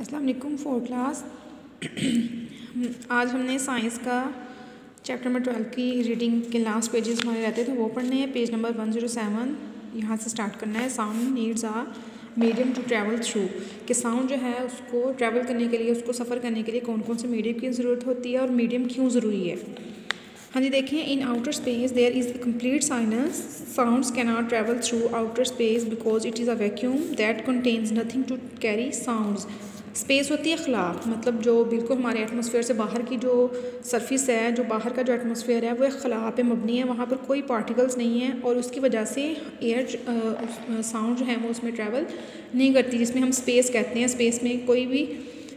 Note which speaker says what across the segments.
Speaker 1: अस्सलाम वालेकुम क्लास आज हमने साइंस का चैप्टर नंबर ट्वेल्व की रीडिंग के लास्ट पेजेस हमारे रहते थे वो पढ़ने हैं. Page number one zero seven यहाँ से स्टार्ट करना है. Sound needs a medium to travel through कि साउंड जो है, उसको ट्रैवल करने के लिए, उसको सफ़र करने के लिए कौन कौन से मीडियम की ज़रूरत होती है और मीडियम क्यों ज़रूरी है? हाँ जी देखें in outer space there is a complete silence sounds can not travel through outer space because it is a vacuum that contains nothing to carry sounds space होती है खला मतलब जो बिल्कुल हमारे एटमॉस्फेयर से बाहर की जो सरफेस है, जो बाहर का जो एटमॉस्फेयर है, वो खला पे मबनी है। वहाँ पर कोई पार्टिकल्स नहीं है और उसकी वजह से एयर साउंड जो है वो उसमें ट्रैवल नहीं करती, जिसमें हम स्पेस कहते हैं। स्पेस में कोई भी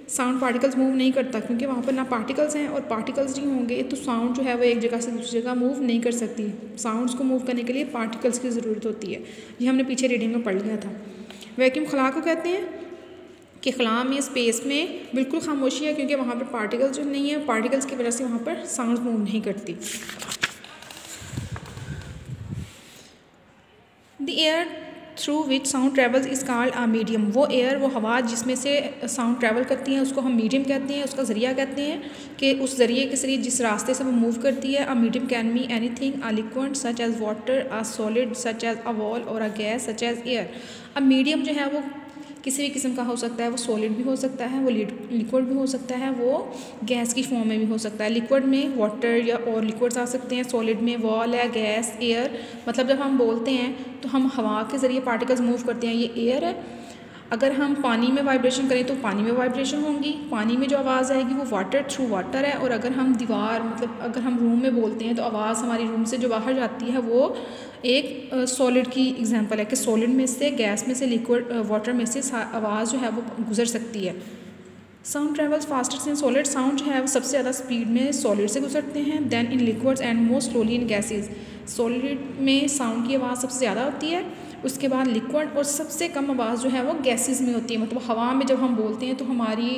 Speaker 1: साउंड पार्टिकल्स मूव नहीं करता, क्योंकि वहाँ पर ना पार्टिकल्स हैं और पार्टिकल्स नहीं होंगे तो साउंड जो है वो एक जगह से दूसरी जगह मूव नहीं कर सकती। साउंड्स को मूव करने के लिए पार्टिकल्स की ज़रूरत होती है। ये हमने पीछे रीडिंग में पढ़ लिया था। वैक्यूम खला को कहते हैं। कि खला में स्पेस में बिल्कुल खामोशी है, क्योंकि वहाँ पर पार्टिकल्स जो नहीं है पार्टिकल्स की वजह से वहाँ पर साउंड मूव नहीं करती। The air through which sound travels is called a medium वो एयर वो हवा जिसमें से साउंड ट्रैवल करती है, उसको हम मीडियम कहते हैं, उसका ज़रिया कहते हैं कि उस ज़रिए के ज़रिए जिस रास्ते से वो मूव करती है a medium can be anything a liquid such as water a solid such as a wall और a gas such as air अब मीडियम जो है वो किसी भी किस्म का हो सकता है, वो सॉलिड भी हो सकता है, वो लिक्विड भी हो सकता है, वो गैस की फॉर्म में भी हो सकता है। लिक्विड में वाटर या और लिक्विड्स आ सकते हैं सॉलिड में वॉल या गैस एयर मतलब जब हम बोलते हैं तो हम हवा के ज़रिए पार्टिकल्स मूव करते हैं, ये एयर है। अगर हम पानी में वाइब्रेशन करें तो पानी में वाइब्रेशन होंगी। पानी में जो आवाज़ आएगी वो वाटर थ्रू वाटर है। और अगर हम दीवार मतलब अगर हम रूम में बोलते हैं तो आवाज़ हमारी रूम से जो बाहर जाती है वो एक सॉलिड की एग्जांपल है कि सॉलिड में से गैस में से लिक्विड वाटर में से आवाज़ जो है वो गुजर सकती है। Sound travels faster in solid sound जो है वो सबसे ज़्यादा स्पीड में सॉलिड से गुजरते हैं then in liquids and most slowly in gases solid में साउंड की आवाज़ सबसे ज़्यादा होती है। उसके बाद लिक्विड और सबसे कम आवाज़ जो है वो गैसेस में होती है। मतलब हवा में जब हम बोलते हैं तो हमारी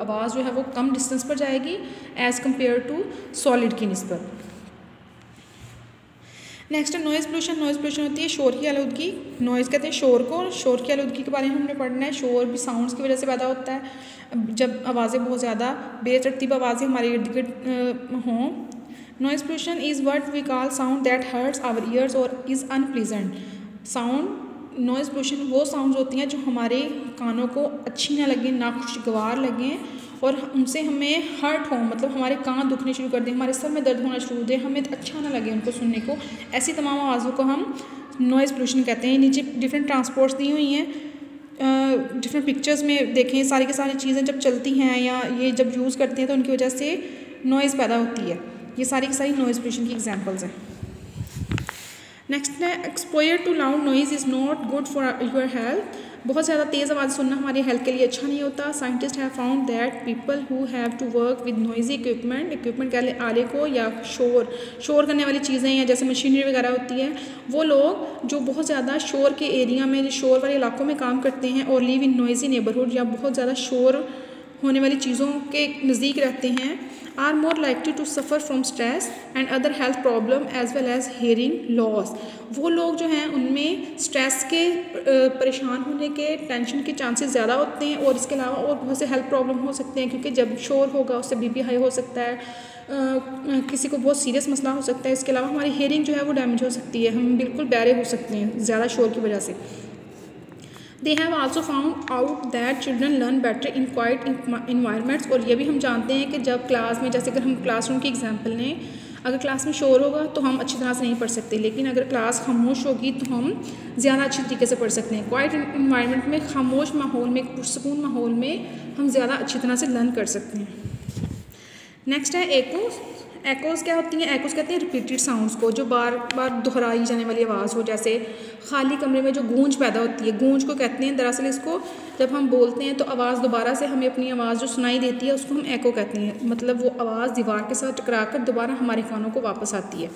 Speaker 1: आवाज़ जो है वो कम डिस्टेंस पर जाएगी एज़ कंपेयर टू सॉलिड की नस्बत नेक्स्ट है नॉइज़ पोल्यूशन नॉइज़ पोल्यूशन होती है शोर की आलूदगी। नॉइज़ कहते हैं शोर को शोर की आलूदगी के बारे में हमने पढ़ना है। शोर भी साउंड्स की वजह से पैदा होता है। जब आवाज़ें बहुत ज़्यादा बेतरतीब आवाज़ें हमारे इर्द गिर्द हों। Noise pollution is what we call sound that hurts our ears और is unpleasant sound noise pollution वो साउंड्स होती हैं जो हमारे कानों को अच्छी ना लगें, ना खुशगवार लगें और उनसे हमें हर्ट हो मतलब हमारे कान दुखने शुरू कर दें, हमारे सर में दर्द होना शुरू हो दे हमें अच्छा ना लगे उनको सुनने को। ऐसी तमाम आवाज़ों को हम नॉइज़ पोल्यूशन कहते हैं। नीचे डिफरेंट ट्रांसपोर्ट्स दी हुई हैं। डिफरेंट पिक्चर्स में देखें, सारी की सारी चीज़ें जब चलती हैं या ये जब यूज़ करते हैं तो उनकी वजह से नॉइज़ पैदा होती है। ये सारी की सारी नॉइज़ पोल्यूशन की एग्जाम्पल्स हैं। नेक्स्ट है exposure to loud noise is not good for your health बहुत ज़्यादा तेज़ आवाज़ सुनना हमारी हेल्थ के लिए अच्छा नहीं होता। Scientist have found that people who have to work with noisy equipment equipment कह आले को या शोर शोर करने वाली चीज़ें या जैसे मशीनरी वगैरह होती है, वो लोग जो बहुत ज़्यादा शोर के एरिया में, शोर वाले इलाकों में काम करते हैं और लिव इन नॉइजी नेबरहुड या बहुत ज़्यादा शोर होने वाली चीज़ों के नज़दीक रहते हैं are more likely to suffer from stress and other health problem as well as hearing loss वो लोग जो हैं, उनमें स्ट्रेस के परेशान होने के टेंशन के चांसेस ज़्यादा होते हैं और इसके अलावा और बहुत से हेल्थ प्रॉब्लम हो सकते हैं क्योंकि जब शोर होगा, उससे बीपी हाई हो सकता है किसी को बहुत सीरियस मसला हो सकता है, इसके अलावा हमारी हेयरिंग जो है वो डैमेज हो सकती है, हम बिल्कुल बैरे हो सकते हैं ज़्यादा शोर की वजह से। They have also found out that children learn better in quiet environments और ये भी हम जानते हैं कि जब क्लास में, जैसे अगर हम क्लासरूम की एग्जांपल लें, अगर क्लास में शोर होगा तो हम अच्छी तरह से नहीं पढ़ सकते, लेकिन अगर क्लास खामोश होगी तो हम ज़्यादा अच्छी तरीके से पढ़ सकते हैं। क्वाइट इन्वायरमेंट में, खामोश माहौल में, पुरसकून माहौल में हम ज़्यादा अच्छी तरह से लर्न कर सकते हैं। नेक्स्ट है, एको एकोज़ क्या होती हैं? एकोज़ कहते हैं रिपीटेड साउंड्स को, जो बार बार दोहराई जाने वाली आवाज़ हो, जैसे खाली कमरे में जो गूंज पैदा होती है, गूंज को कहते हैं। दरअसल इसको जब हम बोलते हैं तो आवाज़ दोबारा से हमें अपनी आवाज़ जो सुनाई देती है, उसको हम एको कहते हैं। मतलब वो आवाज़ दीवार के साथ टकरा कर दोबारा हमारे कानों को वापस आती है।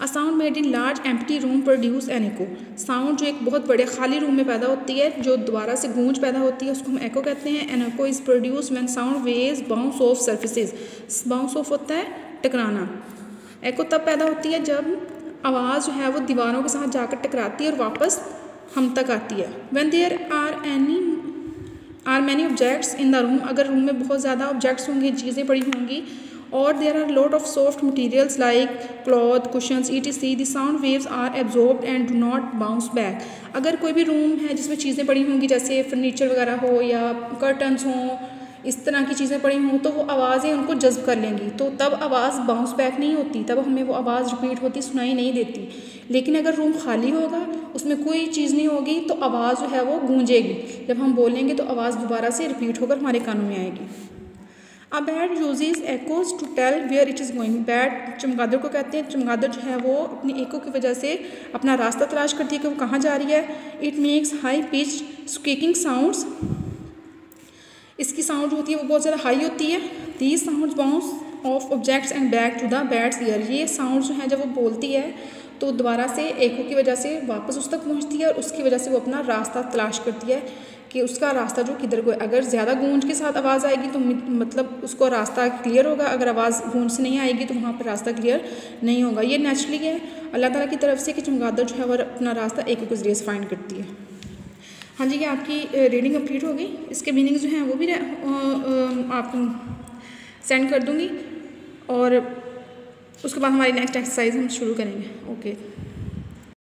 Speaker 1: A sound made in large empty room produce an echo sound जो एक बहुत बड़े खाली रूम में पैदा होती है, जो दोबारा से गूंज पैदा होती है, उसको हम एको कहते हैं। An echo is produce when sound waves bounce off surfaces bounce off होता है टकराना। एको तब पैदा होती है जब आवाज़ जो है वो दीवारों के साथ जाकर टकराती है और वापस हम तक आती है। When there are any are many objects in the room अगर रूम में बहुत ज़्यादा ऑब्जेक्ट्स होंगे, चीज़ें पड़ी होंगी, और there are lot of soft materials like cloth cushions E T C the sound waves are absorb and do not bounce back अगर कोई भी रूम है जिसमें चीज़ें पड़ी होंगी, जैसे फर्नीचर वगैरह हो या कर्टन्स हों इस तरह की चीज़ें पड़ी हों तो वो आवाज़ें उनको जज्ब कर लेंगी। तो तब आवाज़ बाउंस बैक नहीं होती, तब हमें वो आवाज़ रिपीट होती, सुनाई नहीं देती। लेकिन अगर रूम खाली होगा, उसमें कोई चीज़ नहीं होगी तो आवाज़ जो है वो गूंजेगी। जब हम बोलेंगे तो आवाज़ दोबारा से रिपीट होकर हमारे कानों में आएगी। A bat uses echoes to tell where it is going bat चमगादड़ को कहते हैं। चमगादड़ जो है वो अपनी एको की वजह से अपना रास्ता तलाश करती है कि वो कहाँ जा रही है। It makes high pitch squeaking sounds इसकी साउंड जो होती है वो बहुत ज़्यादा हाई होती है। These sound bounce off objects and back to the bat's ear ये साउंड जो है जब वो बोलती है तो दोबारा से एको की वजह से वापस उस तक पहुँचती है और उसकी वजह से वो अपना रास्ता तलाश करती है कि उसका रास्ता जो किधर को अगर ज़्यादा गूंज के साथ आवाज़ आएगी तो मतलब उसको रास्ता क्लियर होगा। अगर आवाज़ गूंज से नहीं आएगी तो वहाँ पर रास्ता क्लियर नहीं होगा। ये नेचुरली है। अल्लाह ताला की तरफ़ से कि चमगादड़ जो है वो अपना रास्ता एको के ज़रिए से फाइंड करती है। हाँ जी ये आपकी रीडिंग कंप्लीट हो गई? इसके मीनिंग जो हैं वो भी आप सेंड कर दूँगी और उसके बाद हमारी नेक्स्ट एक्सरसाइज हम शुरू करेंगे। ओके